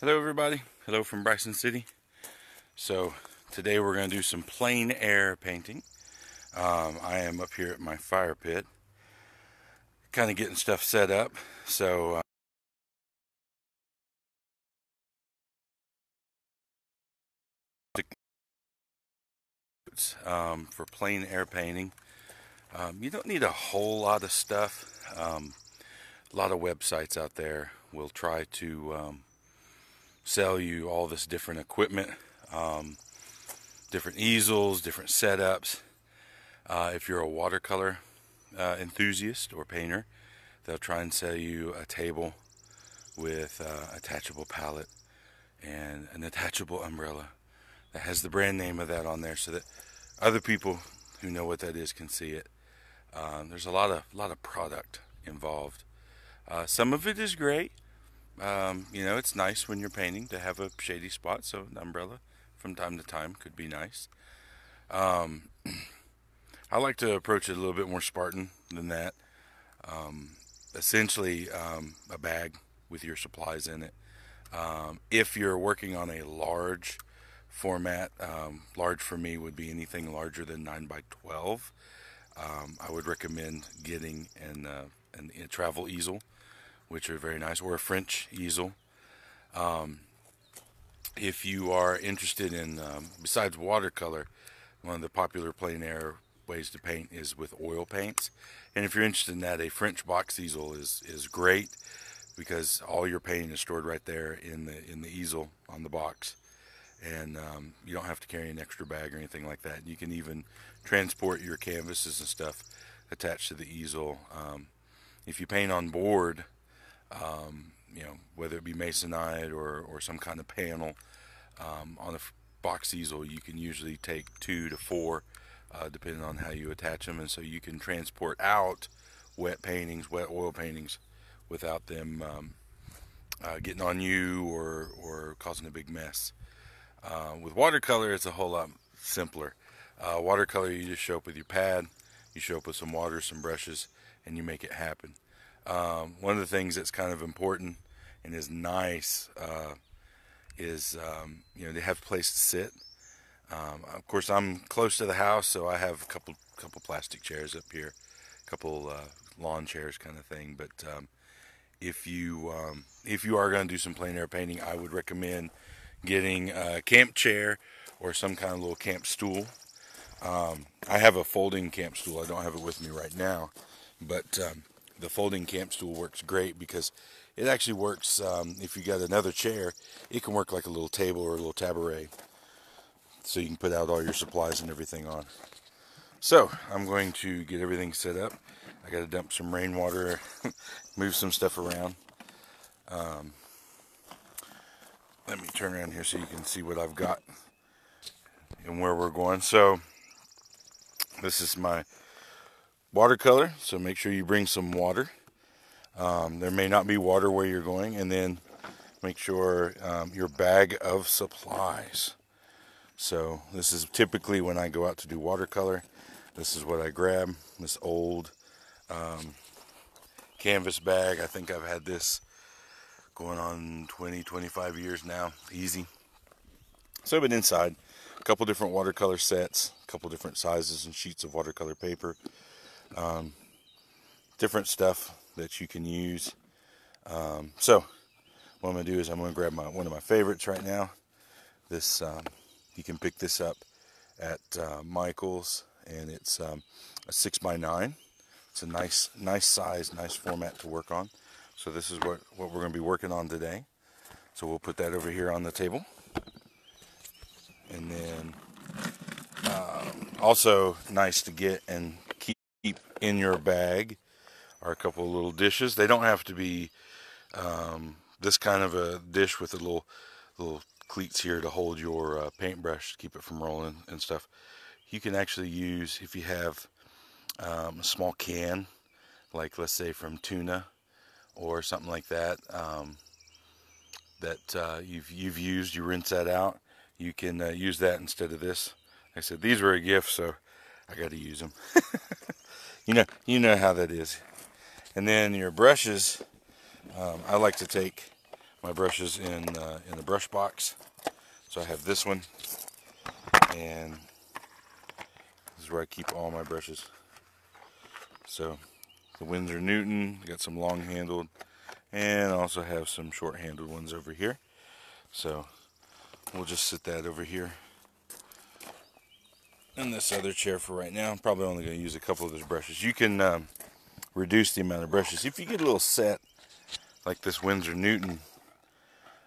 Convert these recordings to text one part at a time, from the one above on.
Hello everybody, hello from Bryson City. So today we're going to do some plein air painting. Um, I am up here at my fire pit, kind of getting stuff set up. So uh, um, for plein air painting, um, you don't need a whole lot of stuff. Um, a lot of websites out there will try to um, sell you all this different equipment, um, different easels, different setups. Uh, if you're a watercolor uh, enthusiast or painter, they'll try and sell you a table with uh, attachable palette and an attachable umbrella that has the brand name of that on there so that other people who know what that is can see it. Um, there's a lot of lot of product involved. Uh, some of it is great. Um, you know, it's nice when you're painting to have a shady spot, so an umbrella from time to time could be nice. Um, I like to approach it a little bit more Spartan than that. Um, essentially, um, a bag with your supplies in it. Um, if you're working on a large format, um, large for me would be anything larger than 9 by 12. I would recommend getting an, uh, an, a travel easel which are very nice, or a French easel. Um, if you are interested in, um, besides watercolor, one of the popular plein air ways to paint is with oil paints. And if you're interested in that, a French box easel is, is great because all your paint is stored right there in the in the easel on the box, and um, you don't have to carry an extra bag or anything like that. You can even transport your canvases and stuff attached to the easel. Um, if you paint on board, um, you know, whether it be masonite or, or some kind of panel um, on a box easel, you can usually take two to four, uh, depending on how you attach them, and so you can transport out wet paintings, wet oil paintings, without them um, uh, getting on you or or causing a big mess. Uh, with watercolor, it's a whole lot simpler. Uh, watercolor, you just show up with your pad, you show up with some water, some brushes, and you make it happen. Um, one of the things that's kind of important and is nice uh, is um, you know they have a place to sit. Um, of course, I'm close to the house, so I have a couple couple plastic chairs up here, a couple uh, lawn chairs kind of thing. But um, if you um, if you are going to do some plein air painting, I would recommend getting a camp chair or some kind of little camp stool. Um, I have a folding camp stool. I don't have it with me right now, but the folding camp stool works great because it actually works um, if you got another chair it can work like a little table or a little taboret so you can put out all your supplies and everything on. So I'm going to get everything set up. I got to dump some rainwater move some stuff around. Um, let me turn around here so you can see what I've got and where we're going. So this is my watercolor, so make sure you bring some water. Um, there may not be water where you're going, and then make sure um, your bag of supplies. So this is typically when I go out to do watercolor. This is what I grab. This old um, canvas bag. I think I've had this going on 20, 25 years now. Easy. So, but inside, a couple different watercolor sets, a couple different sizes and sheets of watercolor paper um, different stuff that you can use. Um, so what I'm to do is I'm going to grab my one of my favorites right now. This um, you can pick this up at uh, Michaels, and it's um, a six by nine. It's a nice, nice size, nice format to work on. So this is what what we're going to be working on today. So we'll put that over here on the table, and then um, also nice to get and keep in your bag are a couple of little dishes. They don't have to be um, this kind of a dish with a little little cleats here to hold your uh, paintbrush to keep it from rolling and stuff. You can actually use if you have um, a small can, like let's say from tuna or something like that, um, that uh, you've you've used. You rinse that out. You can uh, use that instead of this. Like I said these were a gift, so I got to use them. you know, you know how that is. And then your brushes, um, I like to take my brushes in uh, in the brush box. So I have this one, and this is where I keep all my brushes. So the Winsor Newton, got some long handled, and also have some short handled ones over here. So we'll just sit that over here in this other chair for right now. I'm probably only going to use a couple of those brushes. You can um, reduce the amount of brushes. If you get a little set like this Winsor Newton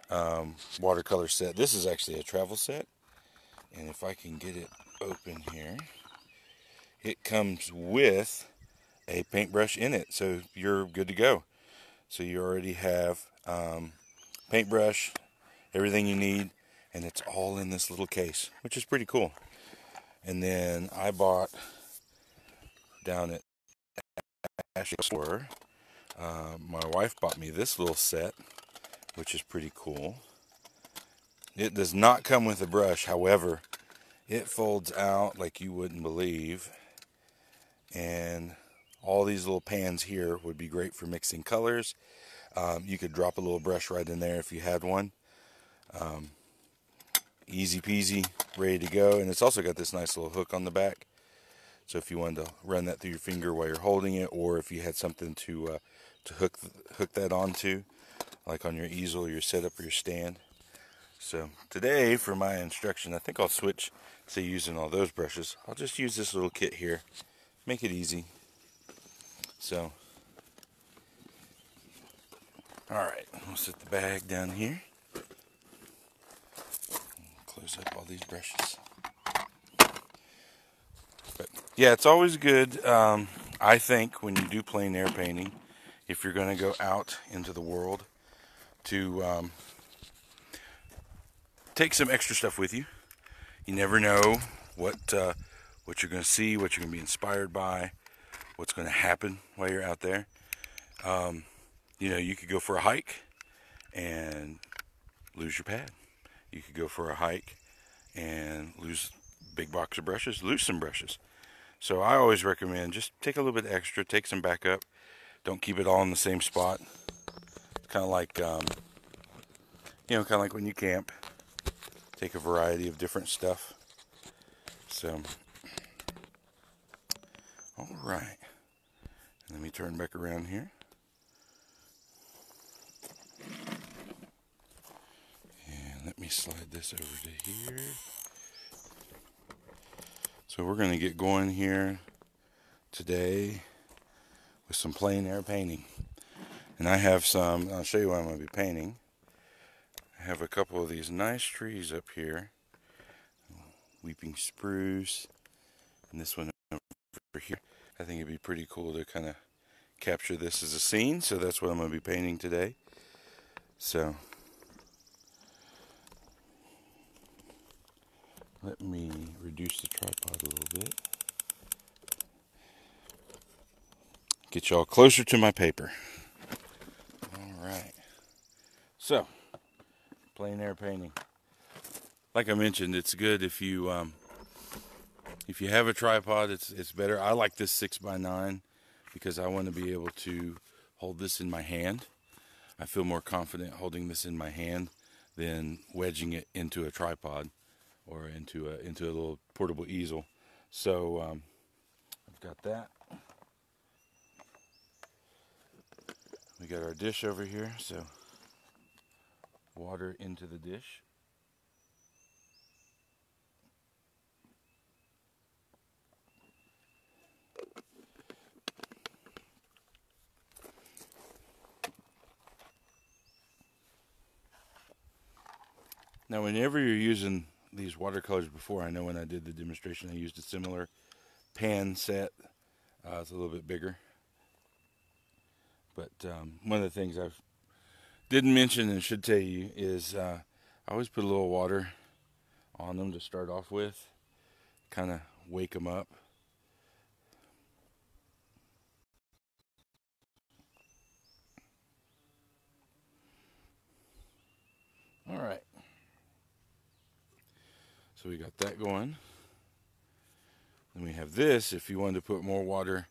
um, watercolor set, this is actually a travel set. And if I can get it open here, it comes with a paintbrush in it. So you're good to go. So you already have um, paintbrush, everything you need, and it's all in this little case, which is pretty cool. And then I bought down at Ashley store, uh, my wife bought me this little set, which is pretty cool. It does not come with a brush, however, it folds out like you wouldn't believe. And all these little pans here would be great for mixing colors. Um, you could drop a little brush right in there if you had one. Um, easy peasy, ready to go. And it's also got this nice little hook on the back. So if you wanted to run that through your finger while you're holding it, or if you had something to uh, to hook hook that onto, like on your easel, your setup, or your stand. So today, for my instruction, I think I'll switch to using all those brushes. I'll just use this little kit here, make it easy. So, all right, we'll set the bag down here close up all these brushes. But yeah, it's always good, um, I think, when you do plein air painting, if you're going to go out into the world, to um, take some extra stuff with you. You never know what uh, what you're going to see, what you're going to be inspired by, what's going to happen while you're out there. Um, you know, you could go for a hike and lose your pad. You could go for a hike and lose big box of brushes, lose some brushes. So I always recommend just take a little bit extra, take some backup. Don't keep it all in the same spot. It's kind of like, um, you know, kind of like when you camp. Take a variety of different stuff. So, all right. Let me turn back around here. Let me slide this over to here. So we're going to get going here today with some plein air painting. And I have some, I'll show you what I'm going to be painting. I have a couple of these nice trees up here. Weeping spruce. And this one over here. I think it'd be pretty cool to kind of capture this as a scene. So that's what I'm going to be painting today. So Let me reduce the tripod a little bit. Get y'all closer to my paper. All right. So, plein air painting. Like I mentioned, it's good if you um, if you have a tripod. It's it's better. I like this six by nine because I want to be able to hold this in my hand. I feel more confident holding this in my hand than wedging it into a tripod or into a into a little portable easel. So um, I've got that. We got our dish over here, so water into the dish. Now, whenever you're using these watercolors before. I know when I did the demonstration, I used a similar pan set. Uh, it's a little bit bigger. But um, one of the things I didn't mention and should tell you is uh, I always put a little water on them to start off with, kind of wake them up. All right. So we got that going. Then we have this. If you wanted to put more water,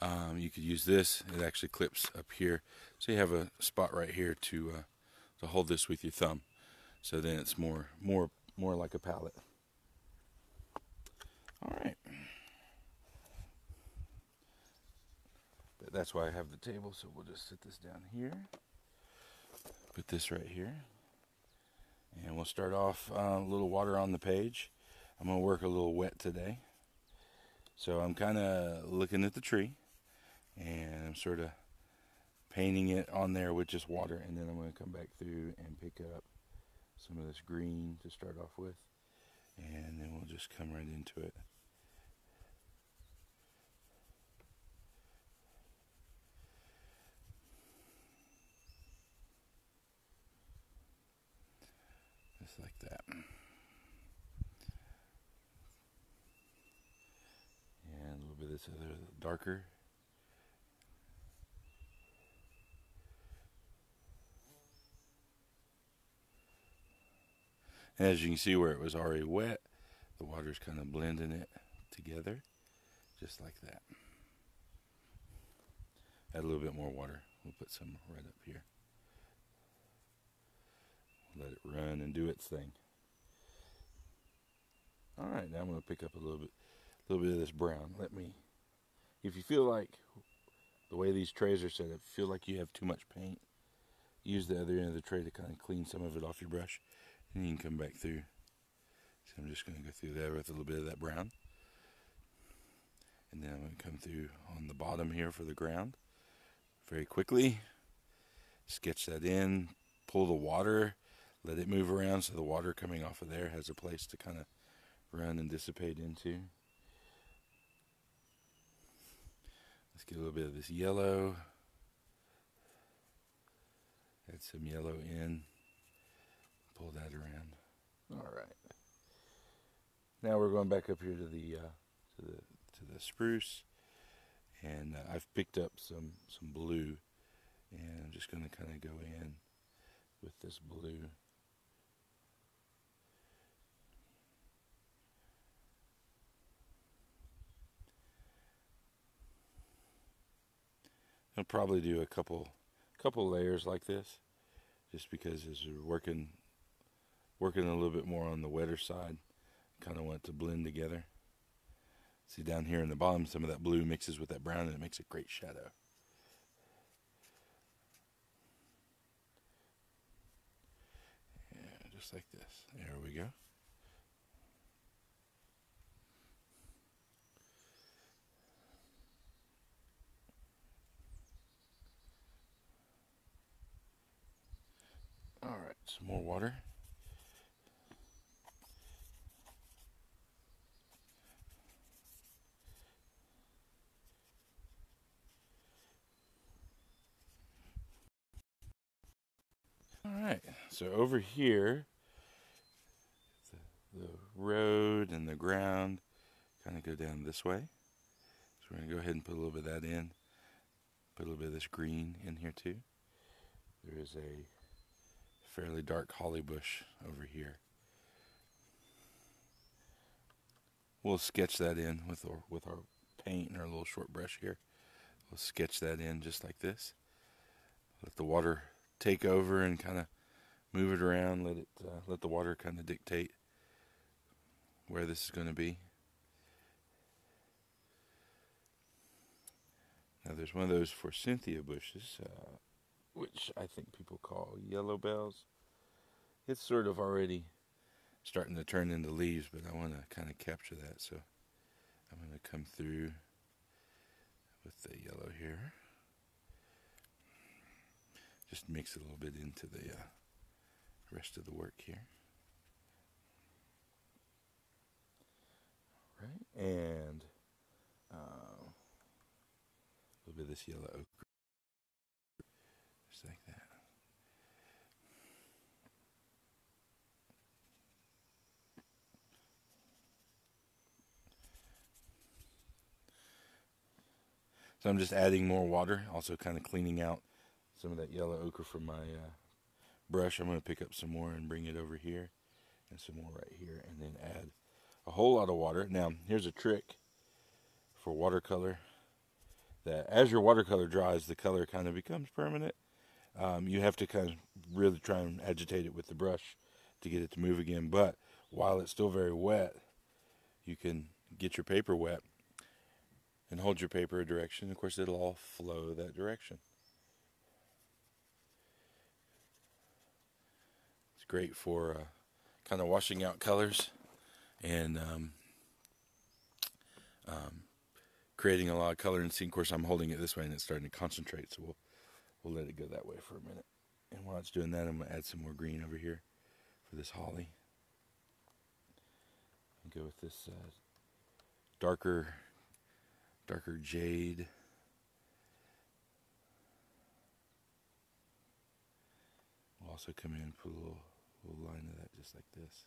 um, you could use this. It actually clips up here. So you have a spot right here to uh, to hold this with your thumb. So then it's more more more like a palette. All right. But that's why I have the table, so we'll just sit this down here. Put this right here. And we'll start off uh, a little water on the page. I'm going to work a little wet today. So I'm kind of looking at the tree and I'm sort of painting it on there with just water and then I'm going to come back through and pick up some of this green to start off with and then we'll just come right into it. Just like that. This other darker as you can see where it was already wet, the water's kind of blending it together, just like that. Add a little bit more water. We'll put some right up here. Let it run and do its thing. All right, now I'm going to pick up a little bit, a little bit of this brown. Let me, if you feel like the way these trays are set up, feel like you have too much paint, use the other end of the tray to kind of clean some of it off your brush and you can come back through. So I'm just going to go through there with a little bit of that brown. And then I'm going to come through on the bottom here for the ground very quickly. Sketch that in, pull the water, let it move around so the water coming off of there has a place to kind of run and dissipate into. Let's get a little bit of this yellow. Add some yellow in pull that around. All right. Now we're going back up here to the uh, to the to the spruce, and uh, I've picked up some some blue, and I'm just going to kind of go in with this blue. I'll probably do a couple couple layers like this just because as we're working working a little bit more on the wetter side. Kind of want it to blend together. See down here in the bottom, some of that blue mixes with that brown and it makes a great shadow. Yeah, just like this. There we go. Some more water. All right, so over here, the, the road and the ground kind of go down this way. So we're going to go ahead and put a little bit of that in. Put a little bit of this green in here too. There is a fairly dark holly bush over here. We'll sketch that in with our, with our paint and our little short brush here. We'll sketch that in just like this. Let the water take over and kind of move it around, let it uh, let the water kind of dictate where this is going to be. Now there's one of those forsythia bushes, uh, which I think people call yellow bells. It's sort of already starting to turn into leaves, but I want to kind of capture that, so I'm going to come through with the yellow here. Just mix it a little bit into the uh, rest of the work here. Right, and uh, a little bit of this yellow ochre, just like that. So I'm just adding more water, also kind of cleaning out some of that yellow ochre from my uh, brush, I'm going to pick up some more and bring it over here and some more right here and then add a whole lot of water. Now, here's a trick for watercolor that as your watercolor dries, the color kind of becomes permanent. Um, you have to kind of really try and agitate it with the brush to get it to move again. But while it's still very wet, you can get your paper wet and hold your paper a direction. Of course, it'll all flow that direction. It's great for uh, kind of washing out colors and um, um, creating a lot of color. And see, of course, I'm holding it this way and it's starting to concentrate, so we'll we'll let it go that way for a minute. And while it's doing that, I'm gonna add some more green over here for this holly. And go with this uh, darker, darker jade. We'll also come in and put a little, little line of that just like this.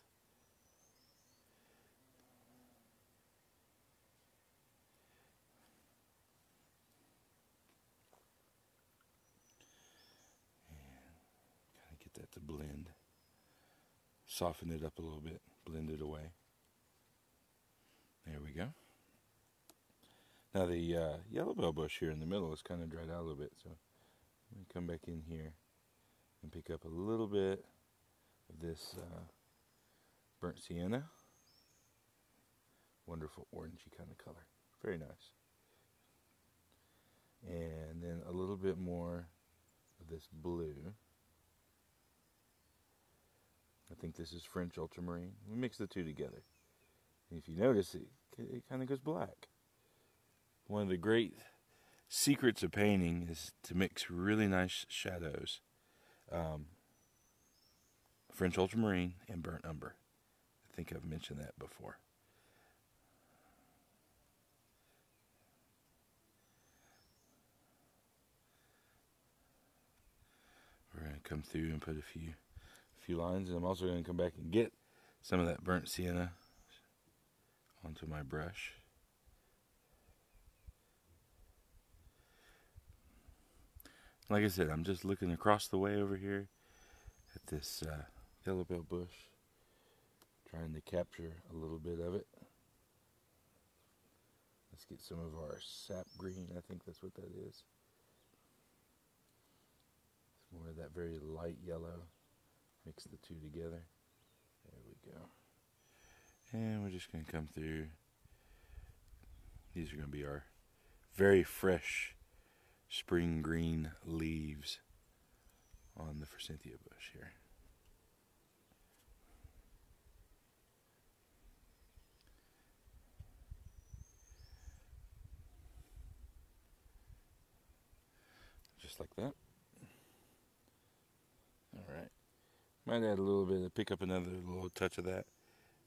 That to blend. Soften it up a little bit, blend it away. There we go. Now the uh, yellow bell bush here in the middle is kind of dried out a little bit, so let me come back in here and pick up a little bit of this uh, burnt sienna. Wonderful orangey kind of color. Very nice. And then a little bit more of this blue. I think this is French ultramarine. We mix the two together. And if you notice, it, it kind of goes black. One of the great secrets of painting is to mix really nice shadows. Um, French ultramarine and burnt umber. I think I've mentioned that before. We're going to come through and put a few few lines and I'm also going to come back and get some of that burnt sienna onto my brush. Like I said, I'm just looking across the way over here at this uh, yellow bell bush, trying to capture a little bit of it. Let's get some of our sap green, I think that's what that is. It's more of that very light yellow. Mix the two together. There we go. And we're just going to come through. These are going to be our very fresh spring green leaves on the Forsythia bush here. Just like that. Alright. Might add a little bit, pick up another little touch of that.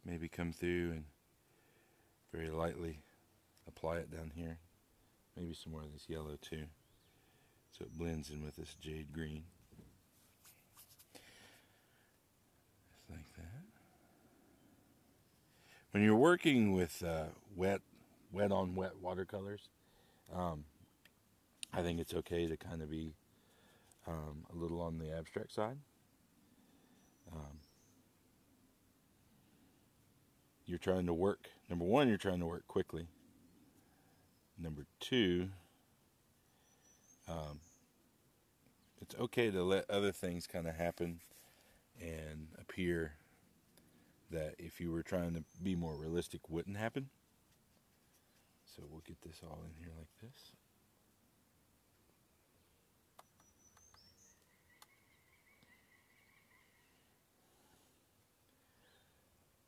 Maybe come through and very lightly apply it down here. Maybe some more of this yellow too. So it blends in with this jade green. Just like that. When you're working with uh, wet, wet on wet watercolors, um, I think it's okay to kind of be um, a little on the abstract side. Um, you're trying to work, number one, you're trying to work quickly. Number two, um, it's okay to let other things kind of happen and appear that if you were trying to be more realistic wouldn't happen. So we'll get this all in here like this.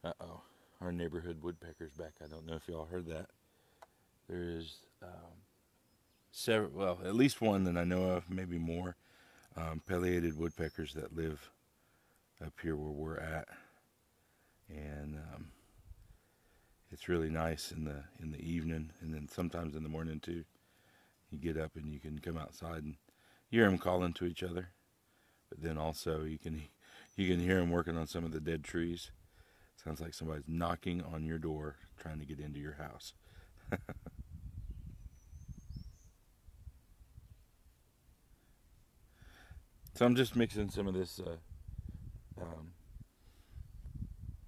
Uh oh, our neighborhood woodpecker's back. I don't know if y'all heard that. There is um, several, well, at least one that I know of, maybe more, um, woodpeckers that live up here where we're at, and um, it's really nice in the in the evening, and then sometimes in the morning too. You get up and you can come outside and hear them calling to each other, but then also you can you can hear them working on some of the dead trees Sounds like somebody's knocking on your door trying to get into your house. so I'm just mixing some of this uh, um,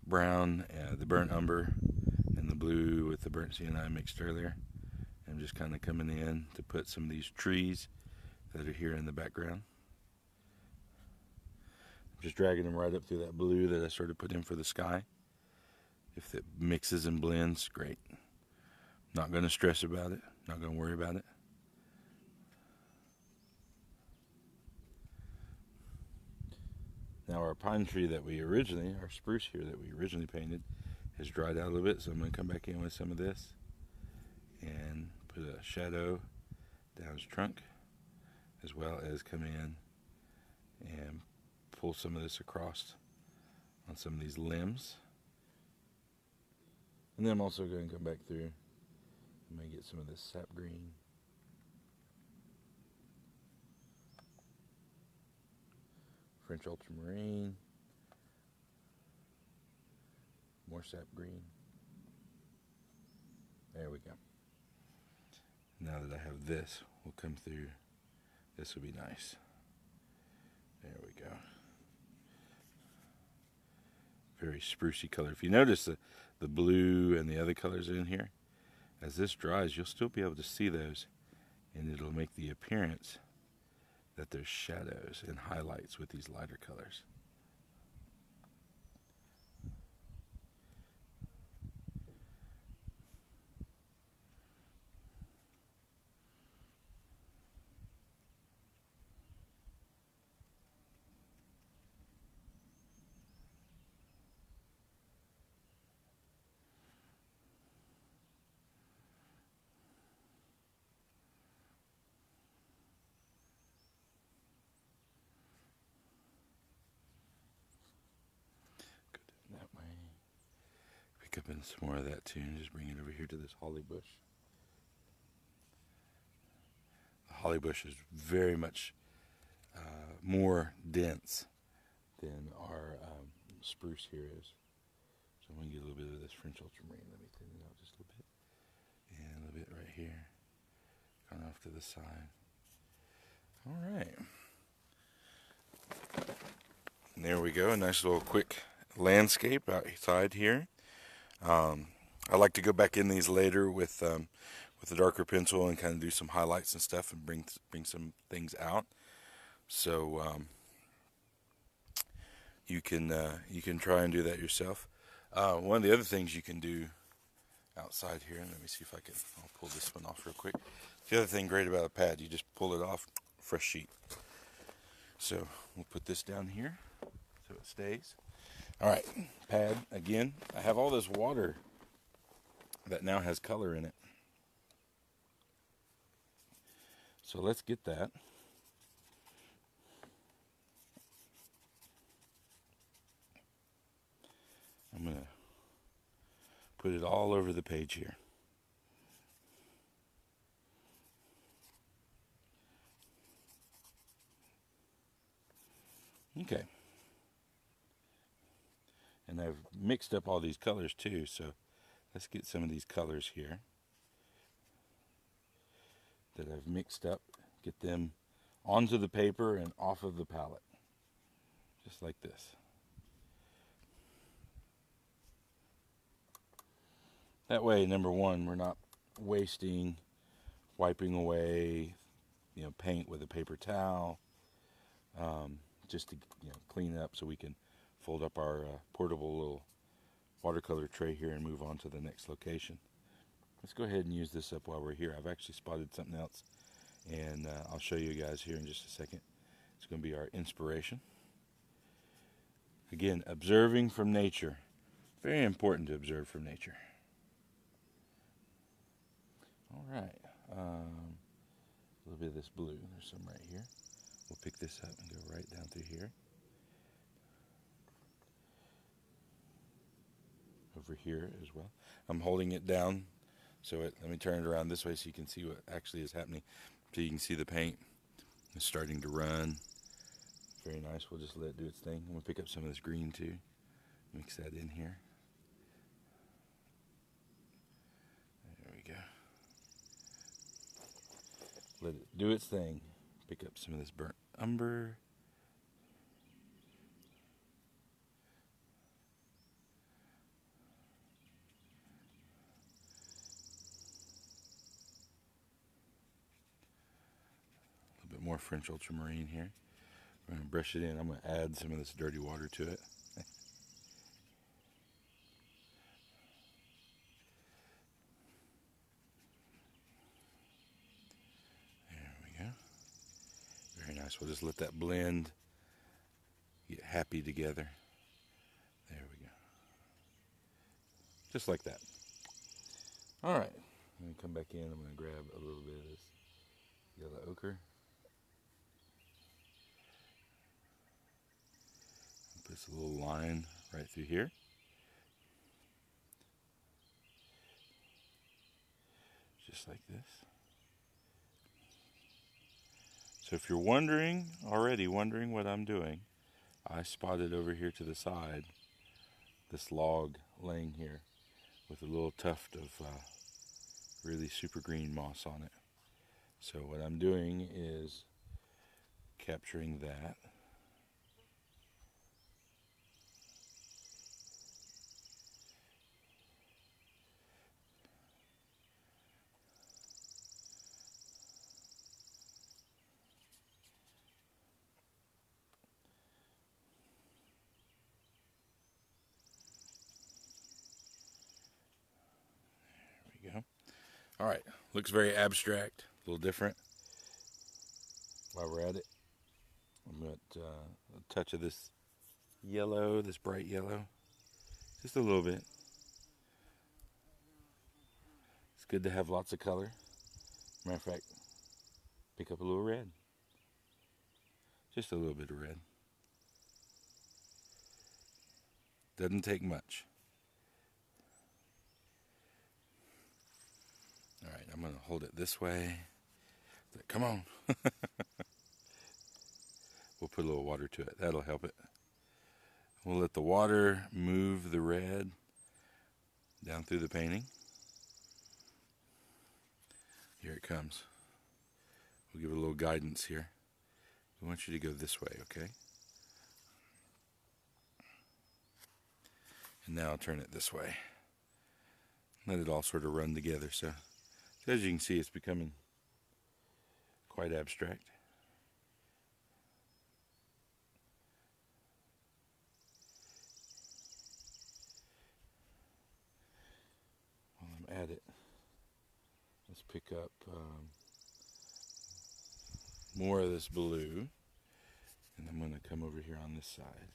brown, uh, the burnt umber, and the blue with the burnt sienna I mixed earlier. I'm just kind of coming in to put some of these trees that are here in the background. just dragging them right up through that blue that I sort of put in for the sky. If it mixes and blends, great. Not going to stress about it, not going to worry about it. Now our pine tree that we originally, our spruce here that we originally painted, has dried out a little bit, so I'm going to come back in with some of this and put a shadow down his trunk, as well as come in and pull some of this across on some of these limbs. And then I'm also going to come back through and get some of this sap green. French ultramarine. More sap green. There we go. Now that I have this, we'll come through. This will be nice. There we go. Very sprucey color. If you notice the, the blue and the other colors in here, as this dries, you'll still be able to see those and it'll make the appearance that there's shadows and highlights with these lighter colors. Pick up in some more of that too and just bring it over here to this holly bush. The holly bush is very much uh, more dense than our um, spruce here is. So I'm going to get a little bit of this French ultramarine. Let me thin it out just a little bit. And a little bit right here. Going off to the side. All right. And there we go. A nice little quick landscape outside here. Um, I like to go back in these later with um, with a darker pencil and kind of do some highlights and stuff and bring bring some things out. So um, you can uh, you can try and do that yourself. Uh, one of the other things you can do outside here, let me see if I can. I'll pull this one off real quick. The other thing great about a pad, you just pull it off, fresh sheet. So we'll put this down here so it stays. All right, pad again. I have all this water that now has color in it. So let's get that. I'm going to put it all over the page here. Okay and I've mixed up all these colors too so let's get some of these colors here that I've mixed up get them onto the paper and off of the palette just like this. That way number one we're not wasting wiping away you know paint with a paper towel um, just to you know clean up so we can fold up our uh, portable little watercolor tray here and move on to the next location. Let's go ahead and use this up while we're here. I've actually spotted something else and uh, I'll show you guys here in just a second. It's going to be our inspiration. Again, observing from nature. Very important to observe from nature. All right. Um, a little bit of this blue. There's some right here. We'll pick this up and go right down through here. Over here as well. I'm holding it down so it, let me turn it around this way so you can see what actually is happening. So you can see the paint is starting to run. Very nice. We'll just let it do its thing. I'm going to pick up some of this green too. Mix that in here. There we go. Let it do its thing. Pick up some of this burnt umber. More French ultramarine here. I'm going to brush it in. I'm going to add some of this dirty water to it. There we go. Very nice. We'll just let that blend, get happy together. There we go. Just like that. All right. I'm going to come back in. I'm going to grab a little bit of this yellow ochre. A little line right through here. Just like this. So if you're wondering, already wondering what I'm doing, I spotted over here to the side this log laying here with a little tuft of uh, really super green moss on it. So what I'm doing is capturing that All right, looks very abstract, a little different. While we're at it, I'm going to uh, a touch of this yellow, this bright yellow, just a little bit. It's good to have lots of color. Matter of fact, pick up a little red. Just a little bit of red. Doesn't take much. All right, I'm going to hold it this way. Come on. we'll put a little water to it. That'll help it. We'll let the water move the red down through the painting. Here it comes. We'll give it a little guidance here. We want you to go this way, okay? And now I'll turn it this way. Let it all sort of run together. So as you can see, it's becoming quite abstract. While I'm at it, let's pick up um, more of this blue, and I'm going to come over here on this side.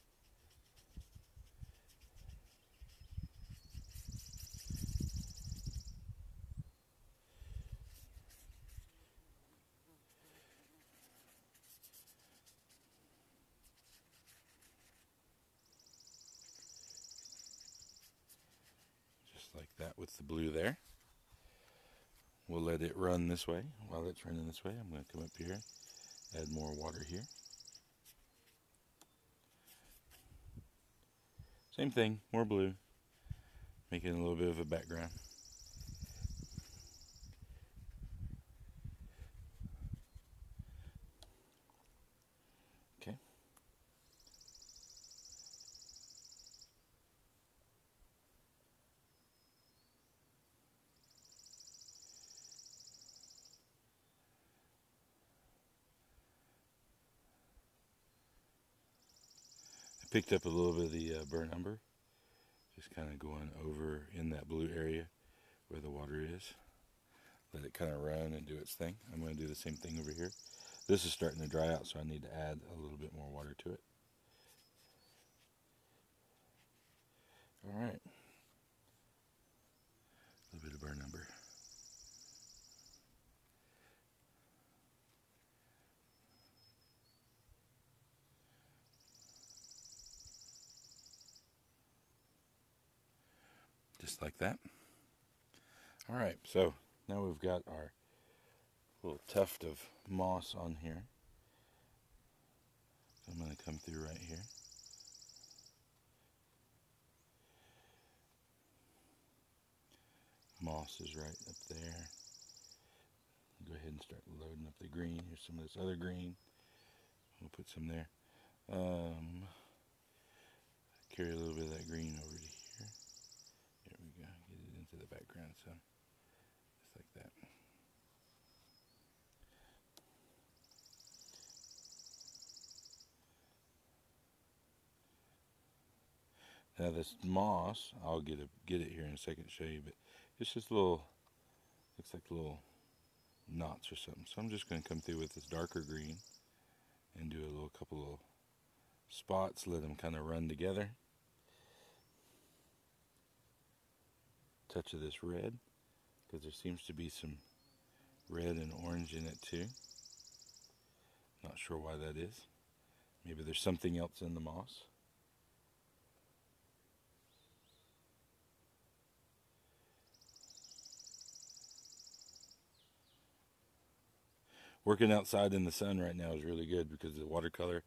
like that with the blue there. We'll let it run this way. While it's running this way, I'm going to come up here, add more water here. Same thing, more blue, making a little bit of a background. Picked up a little bit of the uh, burnt umber, just kind of going over in that blue area where the water is. Let it kind of run and do its thing. I'm going to do the same thing over here. This is starting to dry out, so I need to add a little bit more water to it. All right. A little bit of burnt umber. Like that. All right, so now we've got our little tuft of moss on here. So I'm going to come through right here. Moss is right up there. Go ahead and start loading up the green. Here's some of this other green. We'll put some there. Um, carry a little bit of that green over to the background, so just like that. Now this moss, I'll get a, get it here in a second show you, but it's just little, looks like little knots or something. So I'm just going to come through with this darker green and do a little couple little spots, let them kind of run together. Touch of this red, because there seems to be some red and orange in it too. Not sure why that is. Maybe there's something else in the moss. Working outside in the sun right now is really good because the watercolor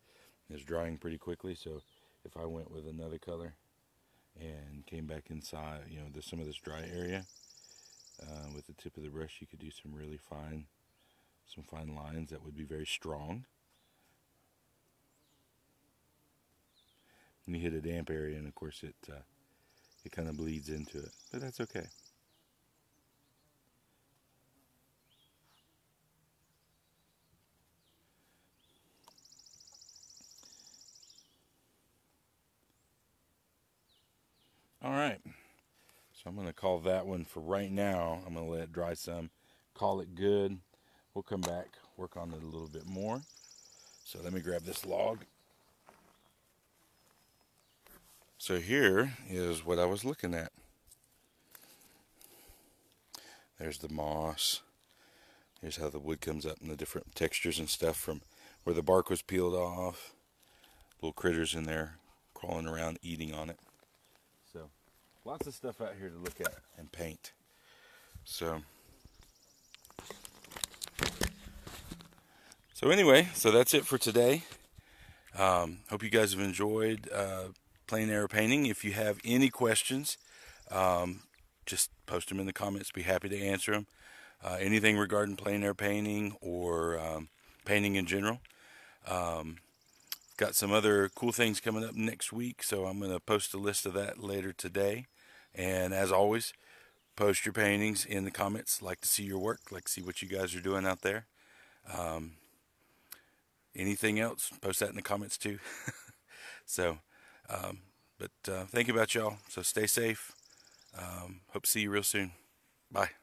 is drying pretty quickly. So if I went with another color and came back inside, you know, the, some of this dry area, uh, with the tip of the brush, you could do some really fine, some fine lines that would be very strong. And you hit a damp area, and of course it uh, it kind of bleeds into it, but that's okay. All right. So I'm going to call that one for right now. I'm going to let it dry some, call it good. We'll come back, work on it a little bit more. So let me grab this log. So here is what I was looking at. There's the moss. Here's how the wood comes up and the different textures and stuff from where the bark was peeled off. Little critters in there crawling around eating on it. Lots of stuff out here to look at and paint. So So anyway, so that's it for today. Um, hope you guys have enjoyed uh, plein air painting. If you have any questions, um, just post them in the comments. Be happy to answer them. Uh, anything regarding plein air painting or um, painting in general. Um, got some other cool things coming up next week, so I'm going to post a list of that later today. And as always, post your paintings in the comments. Like to see your work, like to see what you guys are doing out there. Um, anything else, post that in the comments too. so, um, but uh, think about y'all. So stay safe. Um, hope to see you real soon. Bye.